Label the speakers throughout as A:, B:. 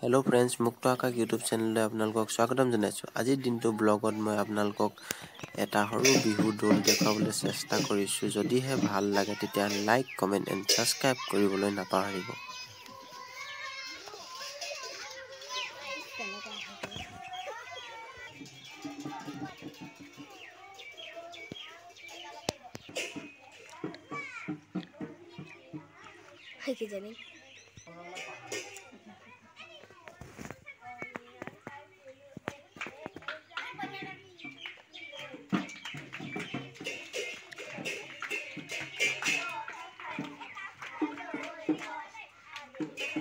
A: Hello friends মুক্ত আকাশ YouTube চেনেললৈ আপোনালোকক স্বাগতম জনাইছোঁ। আজিৰ দিনটো ব্লগত মই আপোনালোকক এটা সৰু বিহু দৌল দেখুৱাবলৈ চেষ্টা কৰিছোঁ। যদিহে ভাল লাগে তেতিয়া লাইক কমেণ্ট এণ্ড ছাবস্ক্ৰাইব কৰিবলৈ নাপাহৰিব।
B: হয়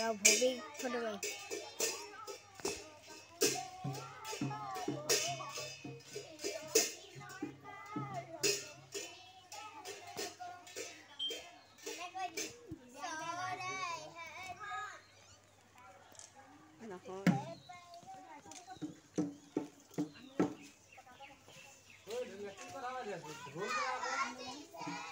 B: Now put me put away. Thank.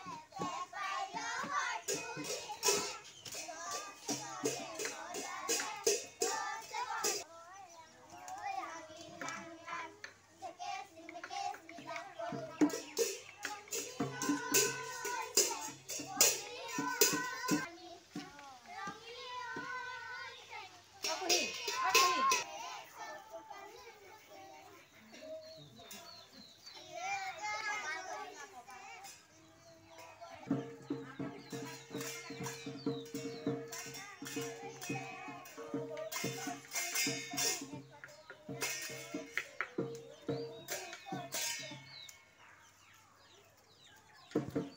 B: Assalamualaikum.